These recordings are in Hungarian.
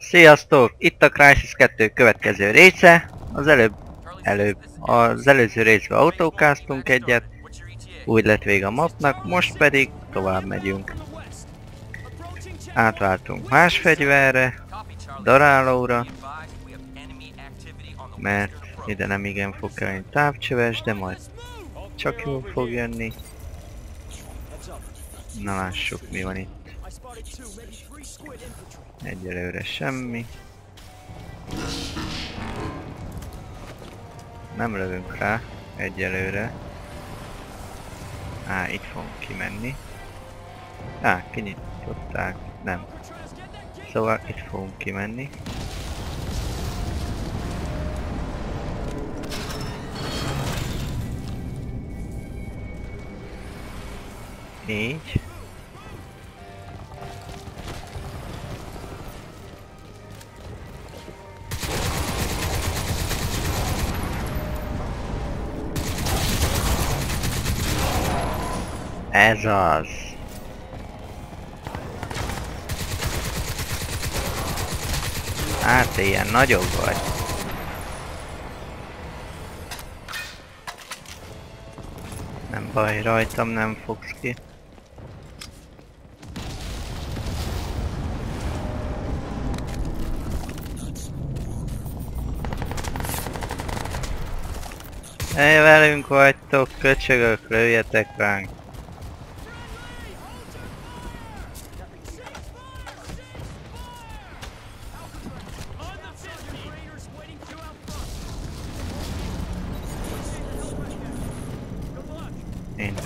Sziasztok! Itt a Crysis 2 következő része. Az előbb, előbb, az előző részben autókáztunk egyet. Úgy lett vége a mapnak, most pedig tovább megyünk. Átváltunk más fegyverre, darálóra, mert ide nem igen fog kelleni távcsöves, de majd csak jól fog jönni. Na lássuk mi van itt. Egyelőre semmi. Nem lövünk rá egyelőre. Á, itt fogunk kimenni. Á, kinyitották. Nem. Szóval itt fogunk kimenni. Így. Ez az. Hát ilyen nagyobb vagy. Nem baj, rajtam nem fogsz ki. Hey, velünk vagytok, köcsögök, lőjetek ránk.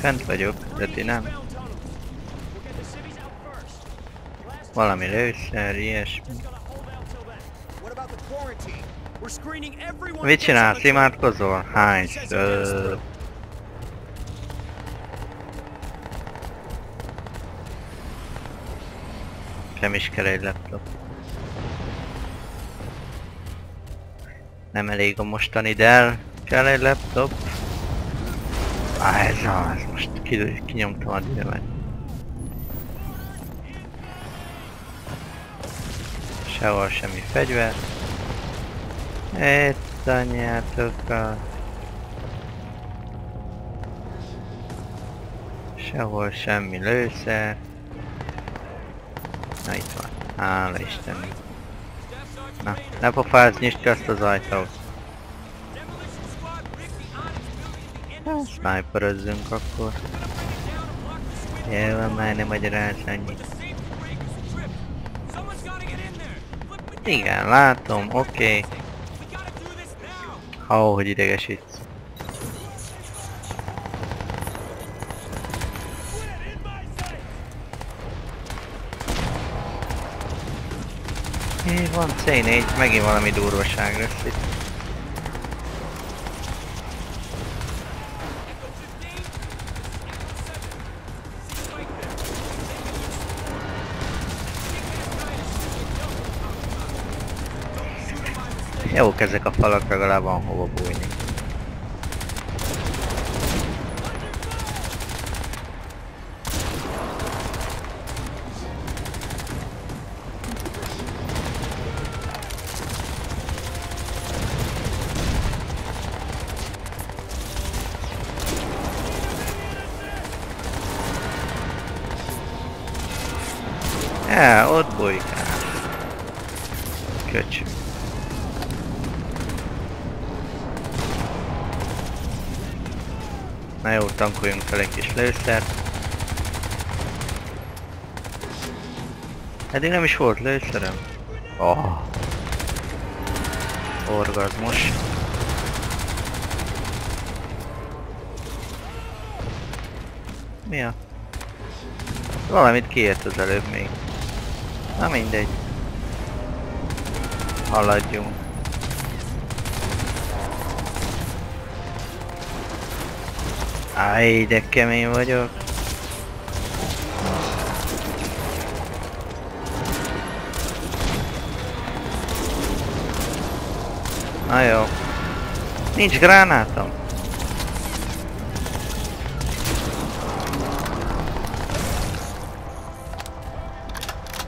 Fent vagyok, de ti nem. Valami lőszer, ilyesmi. Mit csinálsz? Imádkozol? Hányszor? Nem is kell egy laptop. Nem elég a mostani Dell. Kell egy laptop. Á, ez az, most ki, kinyomtam a dűlmet. Sehol semmi fegyver. Itt anyátokat. Sehol semmi lőszer. Na itt van. Hála Istennek. Na, ne pofázz, nyisd ki azt az ajtót. Sniperözzünk akkor. Van, már nem magyaráz annyit. Igen, látom, oké. Okay. Ó, hogy idegesítsz. Van, C4, megint valami durvaság lesz itt. Jók ezek a falak, legalább van hova bújni. Ja, ott bujkál. Köcsög. Na jó, tankoljunk fel egy kis lőszert. Eddig nem is volt lőszerem. Oh. Orgazmus. Mi a? Valamit kiért az előbb még. Na mindegy. Haladjunk. Áj, de kemény vagyok. Na jó. Nincs gránátom.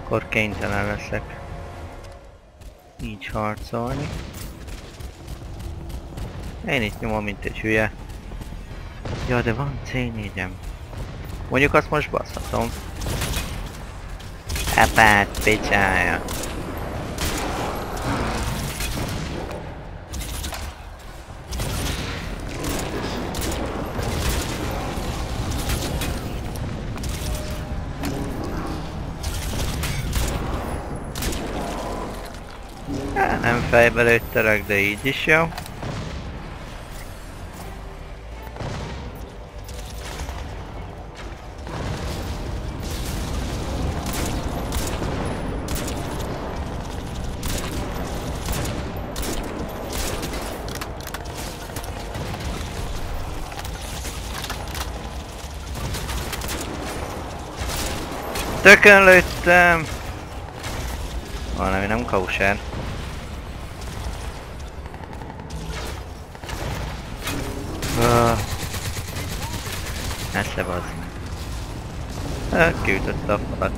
Akkor kénytelen leszek. így harcolni. Én itt nyomom, mint egy hülye. Ja, de van C4-em. Mondjuk azt most baszhatom. Apát, picsája. Á, Nem fejbe lőttelek, de így is jó. Tökön lőttem! Valami nem kausár. Ah. Esze bazd meg. Kiütötte a falat.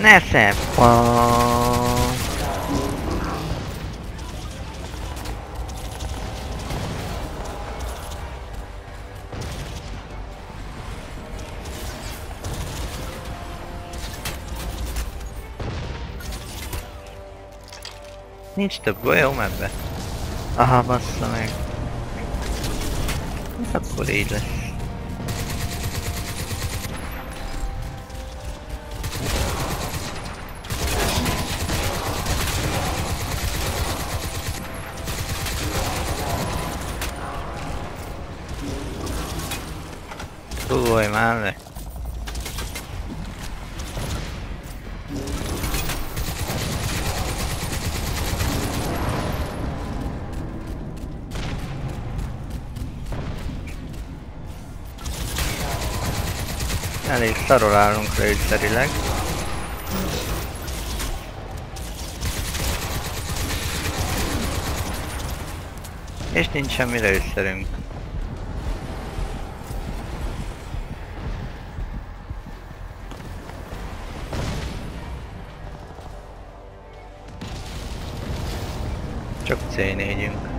Nesze! Nincs több golyóm ebbe? Aha, bassza meg. Hát Akkor így lesz. Elég szarul állunk lőszerileg. És nincs semmi lőszerünk. Csak C4-ünk.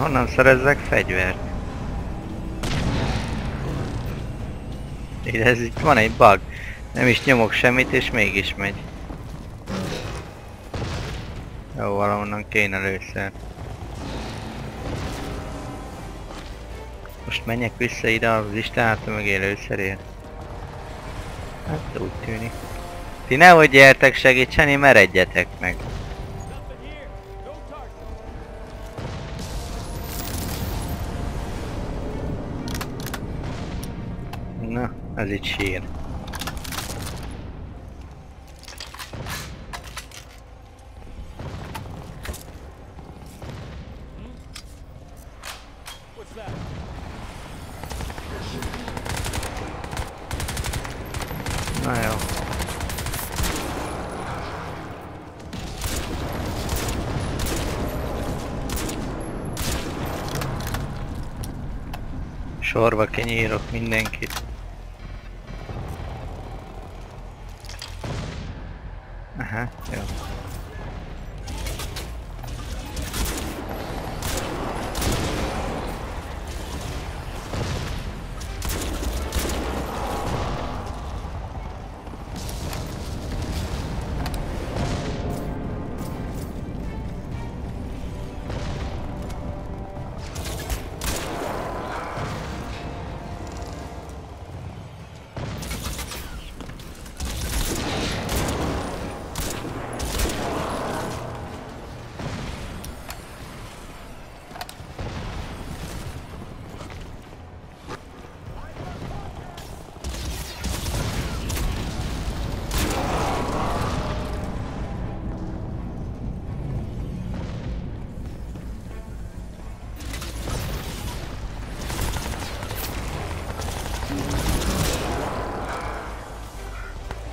Honnan szerezzek fegyvert? Ide ez itt van egy bug. Nem is nyomok semmit és mégis megy. Jó, valahonnan kéne először. Most menjek vissza ide az Isten által megélő szerért. Hát úgy tűnik. Ti nehogy gyertek segíteni, meredjetek meg. Ez itt sír. Na jó. Sorba kinyírok mindenkit.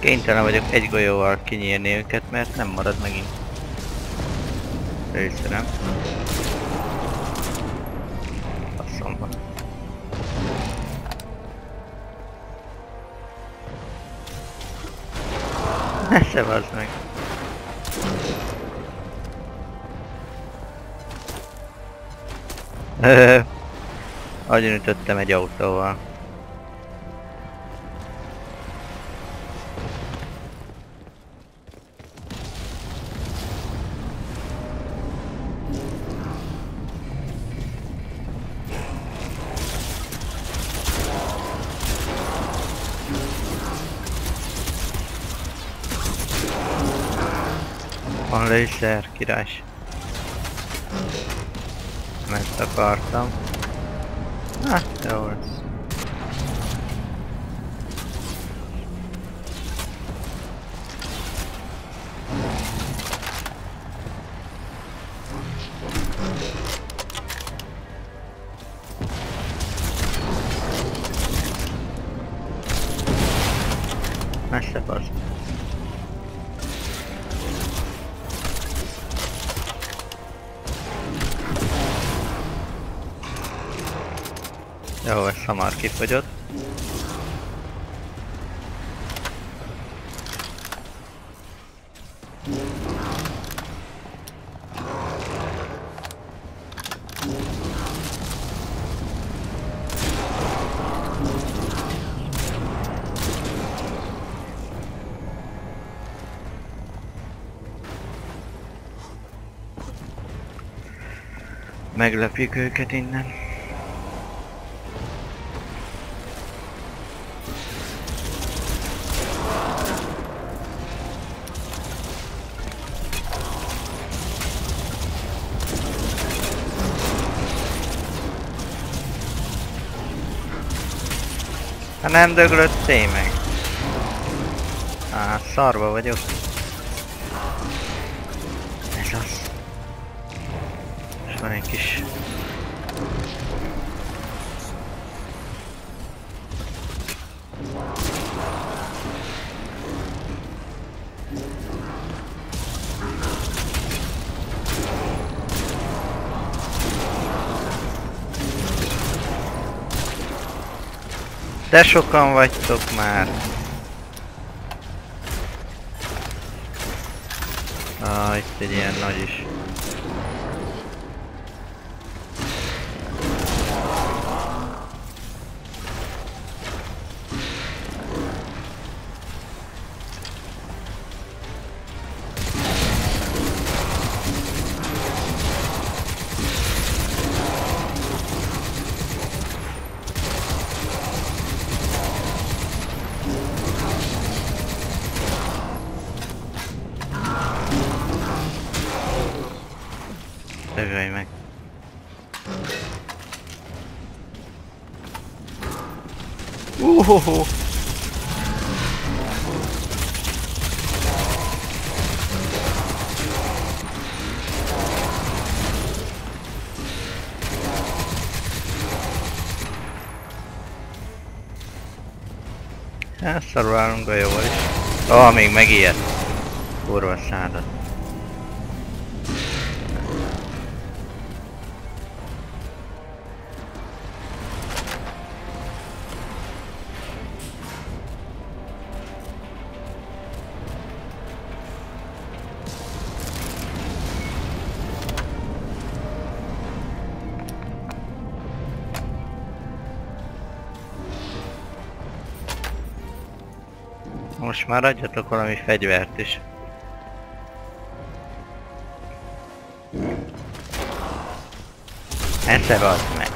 Kénytelen vagyok egy golyóval kinyírni őket, mert nem marad megint. Részszerem. Faszomba. Ne szevazd meg. Ö, Agyonütöttem egy autóval. Van laser, királys. Ezt akartam. Hát, jó lesz. Kifogyott. Meglepjük őket innen. Nem döglöttél meg. Á, szarva vagyok. Ez az. És van egy kis... De sokan vagytok már. Ah, itt egy ilyen nagy is. Uhoho! Elszarul állunk a jóval is. Ah, még megijedt. Kurva szádat. Most már adjatok valami fegyvert is. Esze az meg.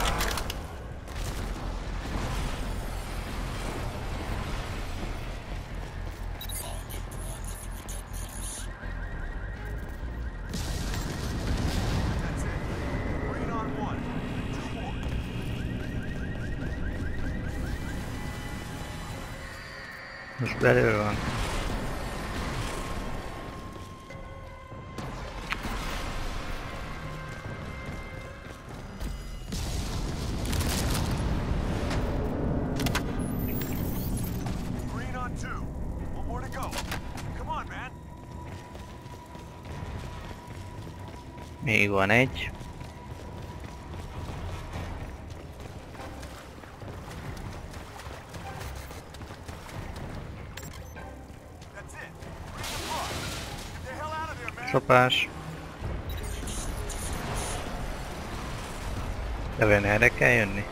Most belül man. Szopás. De vajon erre kell jönni?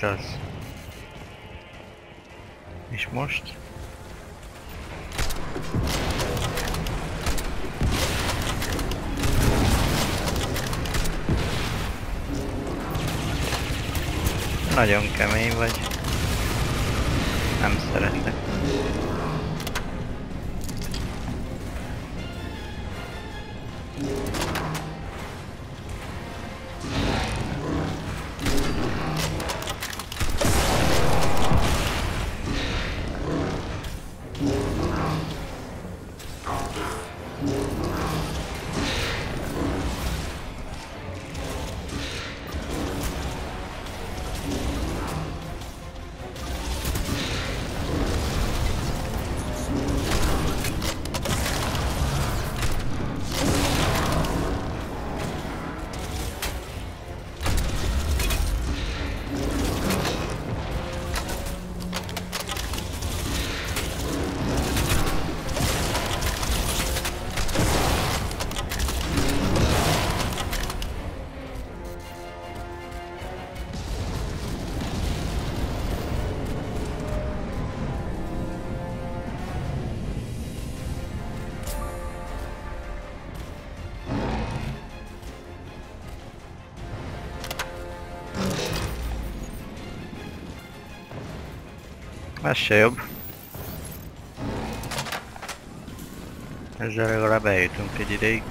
Ez az. És most? Nagyon kemény vagy. Nem szeretek. Achei. Mas era agora bem, então pedirei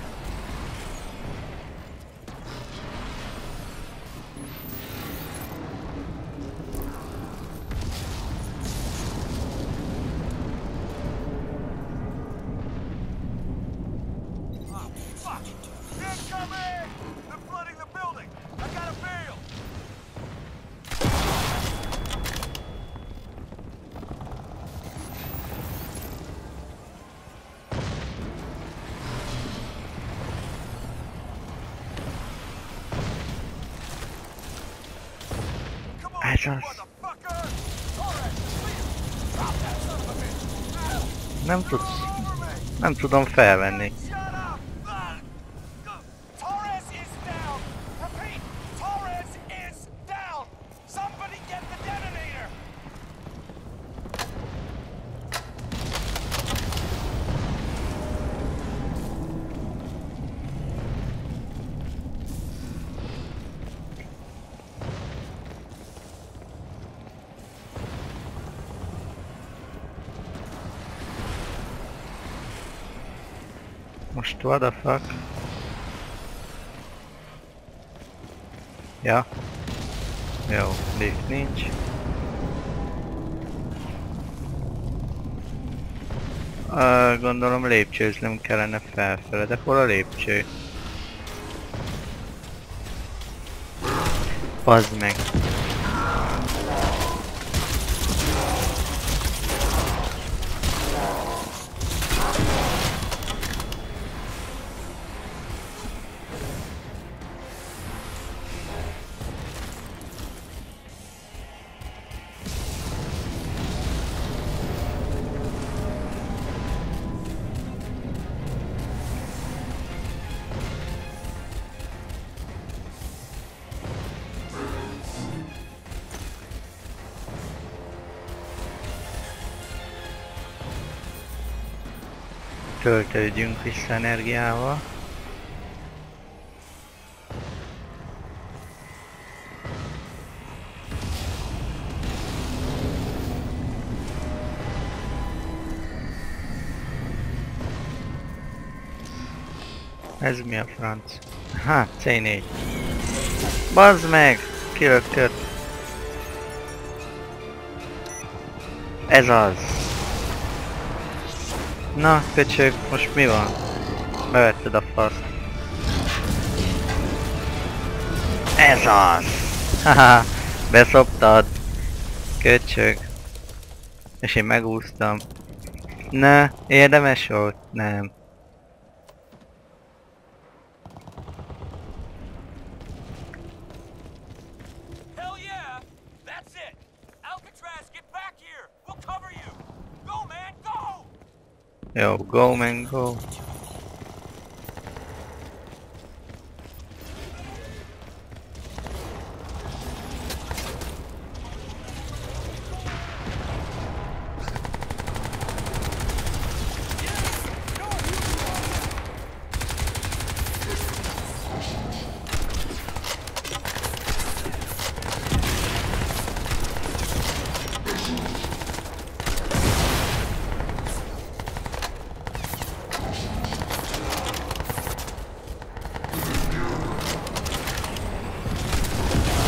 tudom felvenni. What the fuck? Ja. Jó, lift nincs. Uh, gondolom lépcsőznem kellene felfele, de hol a lépcső? Bazd meg. Töltődjünk vissza energiával. Ez mi a franc? Hát, C4. Bazd meg! Kirögtött. Ez az. Na, köcsög, most mi van? Bevetted a fasz. Ez az! Haha, beszoptad. Köcsög. És én megúsztam. Ne, érdemes volt? Nem. Jó, go man, go.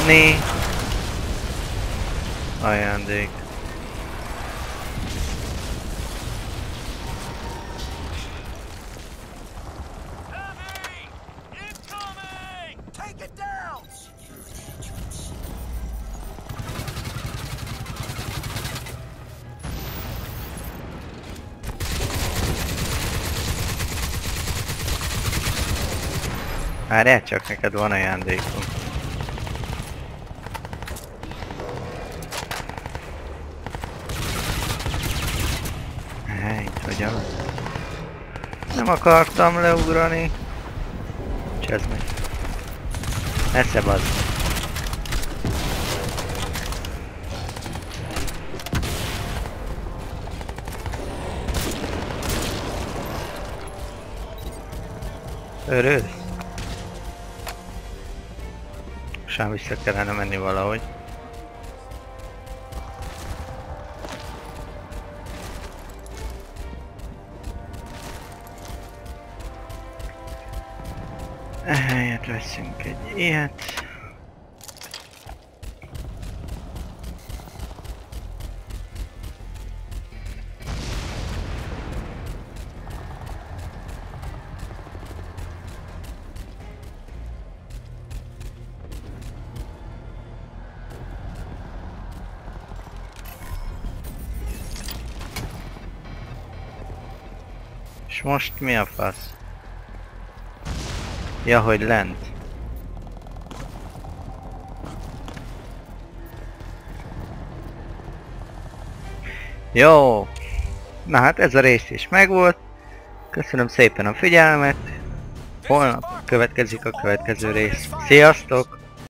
Disney ajándék. Várjál csak, neked van ajándékunk. Hey, hogy az? Nem akartam leugrani. Csezd meg. Esze bazd. Örülsz? Sem vissza kellene menni valahogy. Veszünk egy ilyet. És most mi a fasz? Ja, hogy lent. Jó. Na hát ez a rész is megvolt. Köszönöm szépen a figyelmet. Holnap következik a következő rész. Sziasztok!